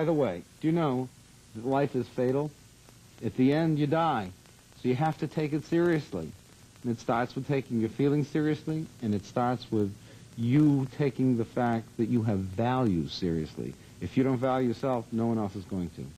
By the way, do you know that life is fatal? At the end, you die. So you have to take it seriously. And it starts with taking your feelings seriously, and it starts with you taking the fact that you have value seriously. If you don't value yourself, no one else is going to.